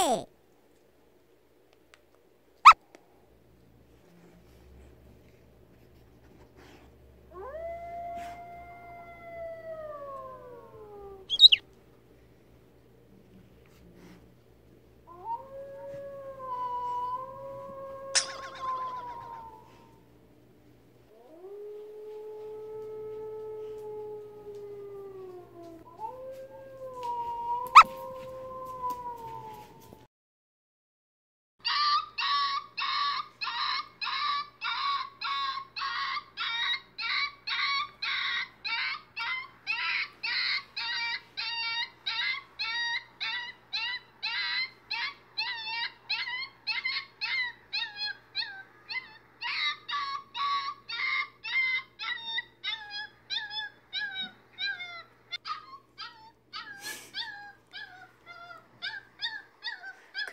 ー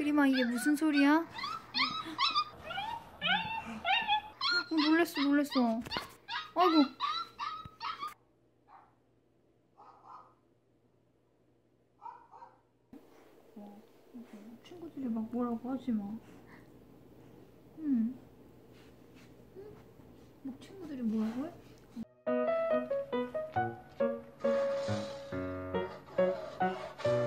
예림아 이게 무슨 소리야? 어, 놀랬어 놀랬어 아이고 어, 친구들이 막 뭐라고 하지 마 응.